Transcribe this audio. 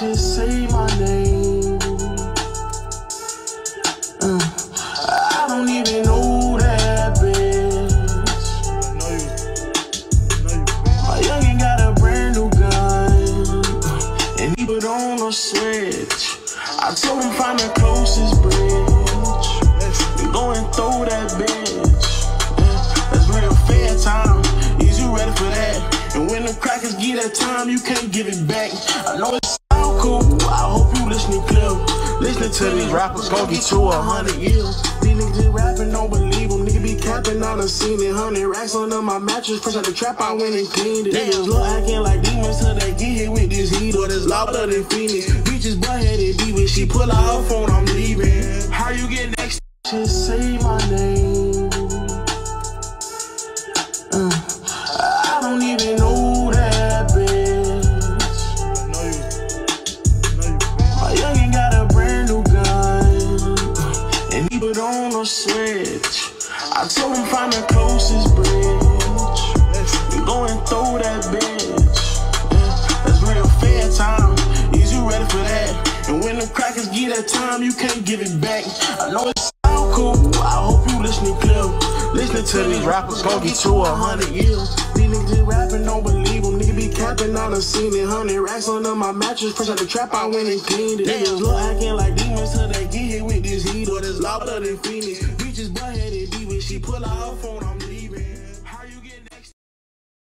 Just say my name. Uh, I don't even know that bitch. My youngin' got a brand new gun, and he put on a switch. I told him find the closest bridge. We go and throw that bitch. Yeah, that's real fair time. Is you ready for that? And when the crackers get that time, you can't give it back. I know it sound cool. I hope you listening clear. Listening to these rappers gon' get you a hundred years. These niggas just rapping, don't believe them. Nigga be capping, done seen it. Hundred racks under my mattress. Fresh out the trap, I went and cleaned it. Niggas look acting like demons till they get hit with this heat or this louder than Phoenix. Bitches butt headed be when she pull out her phone, I'm leaving. How you get next? Just say my name. Uh, switch. I told him find the closest bridge. We go and throw that bitch. Yeah, that's real fair time. Is you ready for that? And when the crackers get that time, you can't give it back. I know it sound cool. I hope you listening clear. Listening to these rappers gon' get you a hundred years. These niggas rapping, don't believe them. Nigga be capping, I done seen it. Hundred racks under my mattress. Fresh out the trap, I went and cleaned it. Niggas look than Phoenix. Bitches butt headed be when she pull out her phone, I'm